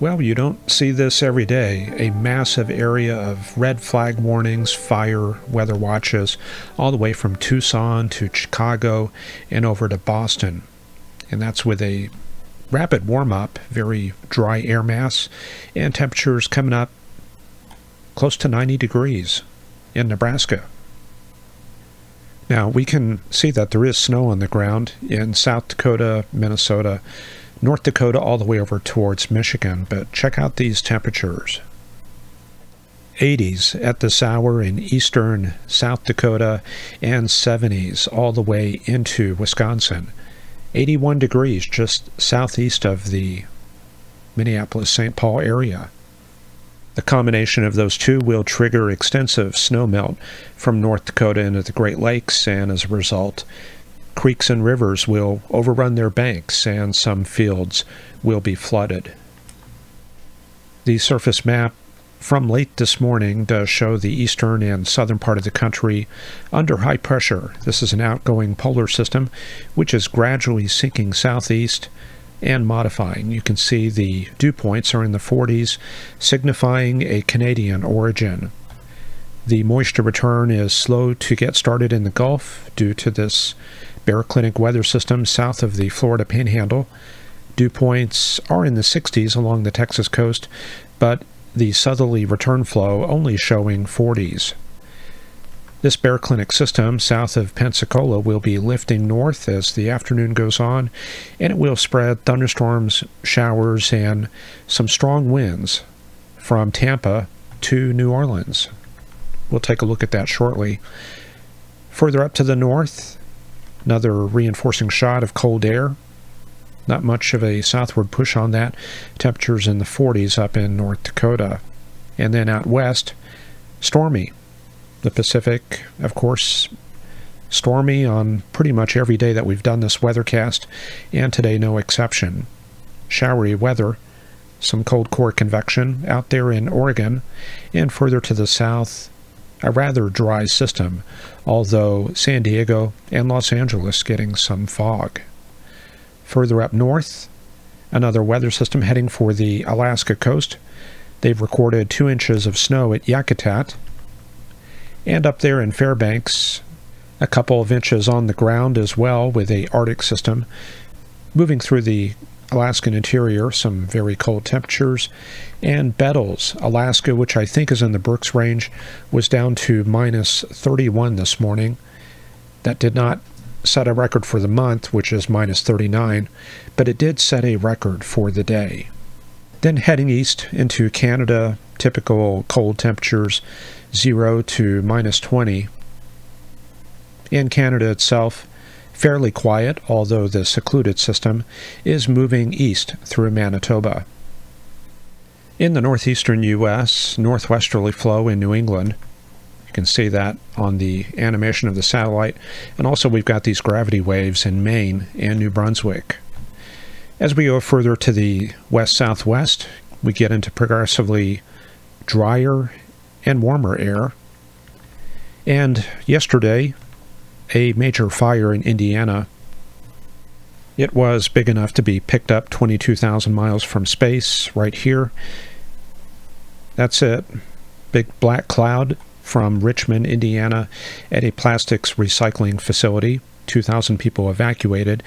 Well, you don't see this every day. A massive area of red flag warnings, fire, weather watches, all the way from Tucson to Chicago and over to Boston. And that's with a rapid warm up, very dry air mass, and temperatures coming up close to 90 degrees in Nebraska. Now, we can see that there is snow on the ground in South Dakota, Minnesota, North Dakota all the way over towards Michigan, but check out these temperatures. 80s at this hour in eastern South Dakota and 70s all the way into Wisconsin. 81 degrees just southeast of the Minneapolis St. Paul area. The combination of those two will trigger extensive snowmelt from North Dakota into the Great Lakes, and as a result, creeks and rivers will overrun their banks and some fields will be flooded. The surface map from late this morning does show the eastern and southern part of the country under high pressure. This is an outgoing polar system which is gradually sinking southeast and modifying. You can see the dew points are in the 40s, signifying a Canadian origin. The moisture return is slow to get started in the Gulf due to this baroclinic weather system south of the Florida Panhandle. Dew points are in the 60s along the Texas coast, but the southerly return flow only showing 40s. This baroclinic system south of Pensacola will be lifting north as the afternoon goes on, and it will spread thunderstorms, showers, and some strong winds from Tampa to New Orleans. We'll take a look at that shortly. Further up to the north, Another reinforcing shot of cold air. Not much of a southward push on that. Temperatures in the 40s up in North Dakota. And then out west, stormy. The Pacific, of course, stormy on pretty much every day that we've done this weathercast, and today no exception. Showery weather, some cold core convection out there in Oregon, and further to the south, a rather dry system, although San Diego and Los Angeles getting some fog. Further up north, another weather system heading for the Alaska coast. They've recorded two inches of snow at Yakutat. And up there in Fairbanks, a couple of inches on the ground as well with a Arctic system moving through the Alaskan interior, some very cold temperatures. And Bettles, Alaska, which I think is in the Brooks Range, was down to minus 31 this morning. That did not set a record for the month, which is minus 39, but it did set a record for the day. Then heading east into Canada, typical cold temperatures 0 to minus 20. In Canada itself, fairly quiet, although the secluded system is moving east through Manitoba. In the northeastern U.S., northwesterly flow in New England. You can see that on the animation of the satellite. And also we've got these gravity waves in Maine and New Brunswick. As we go further to the west-southwest, we get into progressively drier and warmer air. And yesterday, a major fire in Indiana. It was big enough to be picked up 22,000 miles from space right here. That's it. Big black cloud from Richmond, Indiana at a plastics recycling facility. 2,000 people evacuated,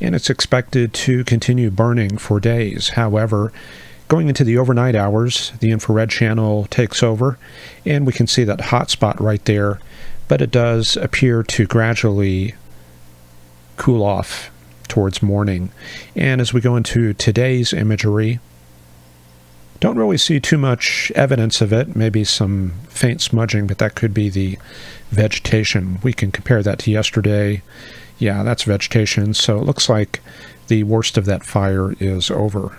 and it's expected to continue burning for days. However, going into the overnight hours, the infrared channel takes over, and we can see that hot spot right there but it does appear to gradually cool off towards morning. And as we go into today's imagery, don't really see too much evidence of it, maybe some faint smudging, but that could be the vegetation. We can compare that to yesterday. Yeah, that's vegetation, so it looks like the worst of that fire is over.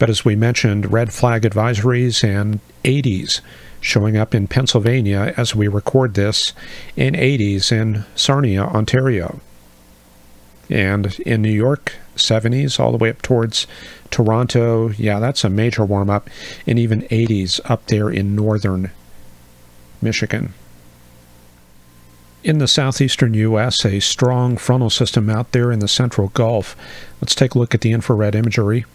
But as we mentioned, red flag advisories and 80s showing up in Pennsylvania as we record this, in 80s in Sarnia, Ontario. And in New York, 70s all the way up towards Toronto. Yeah, that's a major warm up. And even 80s up there in northern Michigan. In the southeastern U.S., a strong frontal system out there in the central Gulf. Let's take a look at the infrared imagery.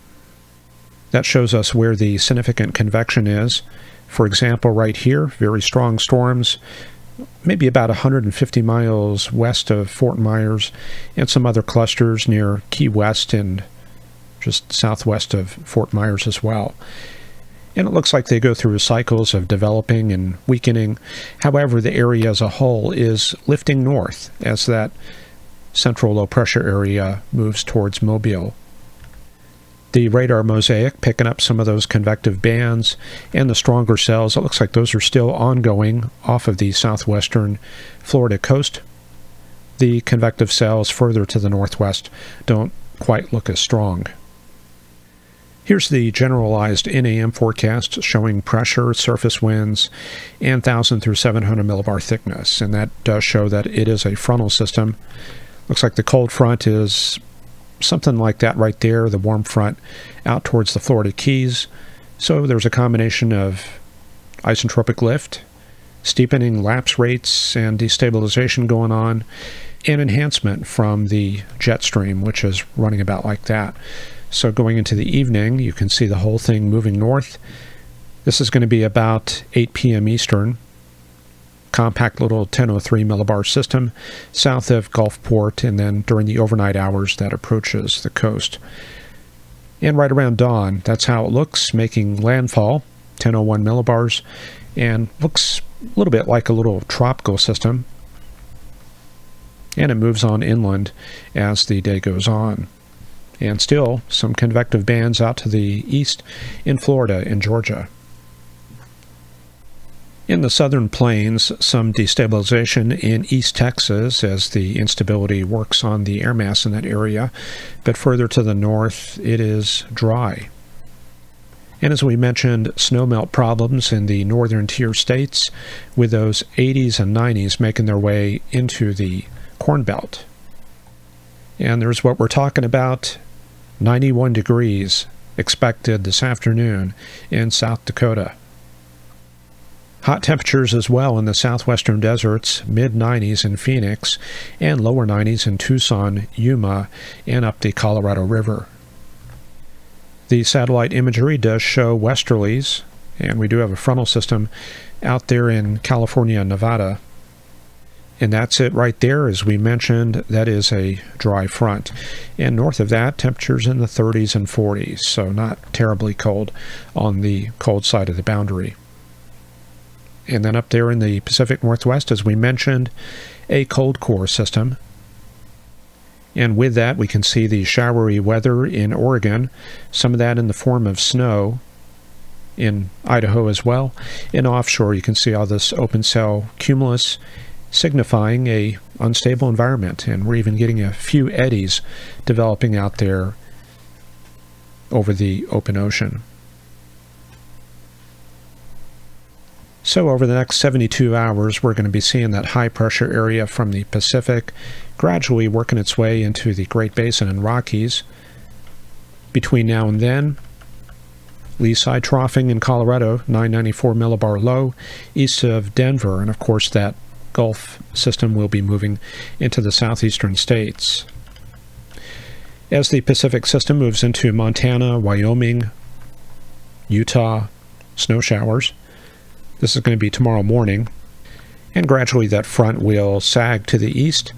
That shows us where the significant convection is. For example, right here, very strong storms, maybe about 150 miles west of Fort Myers, and some other clusters near Key West and just southwest of Fort Myers as well. And it looks like they go through cycles of developing and weakening. However, the area as a whole is lifting north as that central low pressure area moves towards Mobile. The radar mosaic picking up some of those convective bands and the stronger cells. It looks like those are still ongoing off of the southwestern Florida coast. The convective cells further to the northwest don't quite look as strong. Here's the generalized NAM forecast showing pressure, surface winds, and 1,000 through 700 millibar thickness. And that does show that it is a frontal system. Looks like the cold front is something like that right there, the warm front out towards the Florida Keys. So there's a combination of isentropic lift, steepening lapse rates and destabilization going on, and enhancement from the jet stream, which is running about like that. So going into the evening, you can see the whole thing moving north. This is going to be about 8 p.m. Eastern. Compact little 1003 millibar system south of Gulfport, and then during the overnight hours that approaches the coast. And right around dawn, that's how it looks, making landfall, 1001 millibars, and looks a little bit like a little tropical system. And it moves on inland as the day goes on and still some convective bands out to the east in Florida and Georgia. In the southern plains, some destabilization in East Texas as the instability works on the air mass in that area, but further to the north, it is dry. And as we mentioned, snowmelt problems in the northern tier states, with those 80s and 90s making their way into the Corn Belt. And there's what we're talking about 91 degrees expected this afternoon in South Dakota. Hot temperatures as well in the southwestern deserts, mid 90s in Phoenix, and lower 90s in Tucson, Yuma, and up the Colorado River. The satellite imagery does show westerlies, and we do have a frontal system out there in California and Nevada. And that's it right there. As we mentioned, that is a dry front. And north of that, temperatures in the 30s and 40s, so not terribly cold on the cold side of the boundary. And then up there in the Pacific Northwest, as we mentioned, a cold core system. And with that, we can see the showery weather in Oregon, some of that in the form of snow in Idaho as well. In offshore, you can see all this open cell cumulus signifying a unstable environment and we're even getting a few eddies developing out there over the open ocean. So over the next 72 hours we're going to be seeing that high pressure area from the Pacific gradually working its way into the Great Basin and Rockies. Between now and then, lee side troughing in Colorado, 994 millibar low, east of Denver, and of course that Gulf system will be moving into the southeastern states. As the Pacific system moves into Montana, Wyoming, Utah, snow showers, this is going to be tomorrow morning, and gradually that front will sag to the east,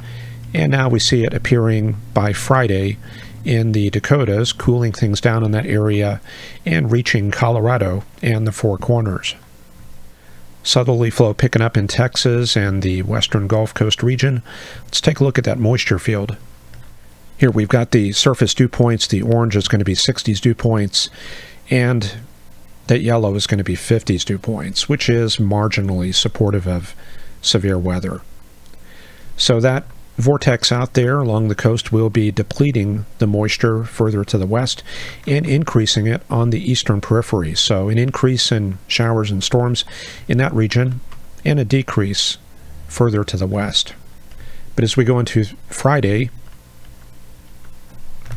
and now we see it appearing by Friday in the Dakotas, cooling things down in that area and reaching Colorado and the Four Corners. Southerly flow picking up in Texas and the western Gulf Coast region. Let's take a look at that moisture field. Here we've got the surface dew points. The orange is going to be 60s dew points, and that yellow is going to be 50s dew points, which is marginally supportive of severe weather. So that vortex out there along the coast will be depleting the moisture further to the west and increasing it on the eastern periphery. So an increase in showers and storms in that region and a decrease further to the west. But as we go into Friday,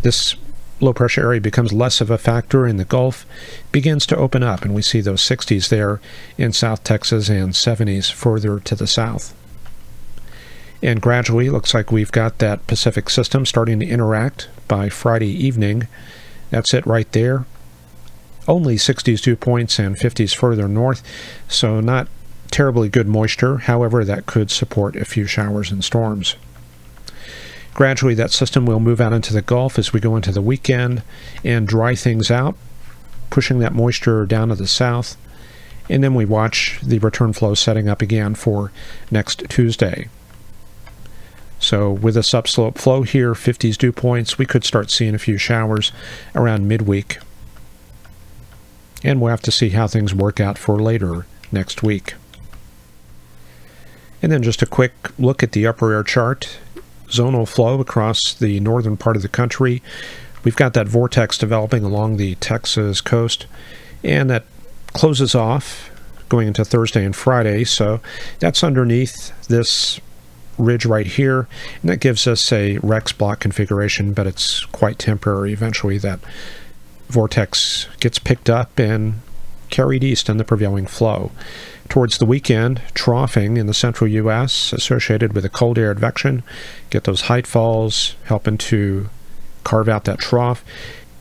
this low pressure area becomes less of a factor in the Gulf, begins to open up, and we see those 60s there in South Texas and 70s further to the south. And gradually, looks like we've got that Pacific system starting to interact by Friday evening. That's it right there. only 60s dew points and 50s further north, so not terribly good moisture. However, that could support a few showers and storms. Gradually, that system will move out into the Gulf as we go into the weekend and dry things out, pushing that moisture down to the south. And then we watch the return flow setting up again for next Tuesday. So with this upslope flow here, 50s dew points, we could start seeing a few showers around midweek. And we'll have to see how things work out for later next week. And then just a quick look at the upper air chart. Zonal flow across the northern part of the country. We've got that vortex developing along the Texas coast, and that closes off going into Thursday and Friday. So that's underneath this ridge right here, and that gives us a Rex block configuration, but it's quite temporary. Eventually that vortex gets picked up and carried east in the prevailing flow. Towards the weekend, troughing in the central U.S. associated with a cold air advection, get those height falls, helping to carve out that trough.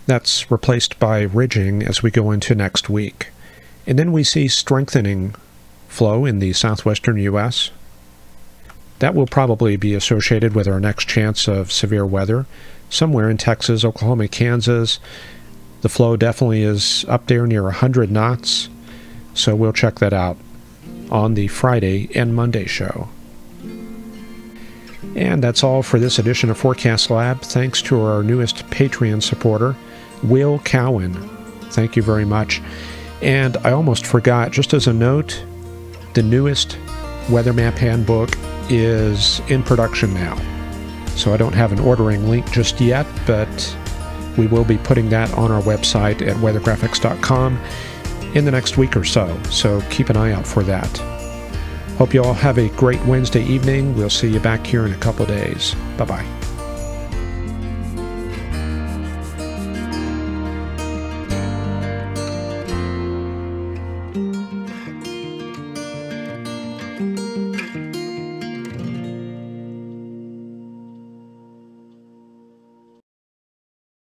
That's replaced by ridging as we go into next week. And then we see strengthening flow in the southwestern U.S. That will probably be associated with our next chance of severe weather. Somewhere in Texas, Oklahoma, Kansas, the flow definitely is up there near 100 knots, so we'll check that out on the Friday and Monday show. And that's all for this edition of Forecast Lab. Thanks to our newest Patreon supporter, Will Cowan. Thank you very much. And I almost forgot, just as a note, the newest Weather Map Handbook is in production now. So I don't have an ordering link just yet, but we will be putting that on our website at weathergraphics.com in the next week or so. So keep an eye out for that. Hope you all have a great Wednesday evening. We'll see you back here in a couple days. Bye bye.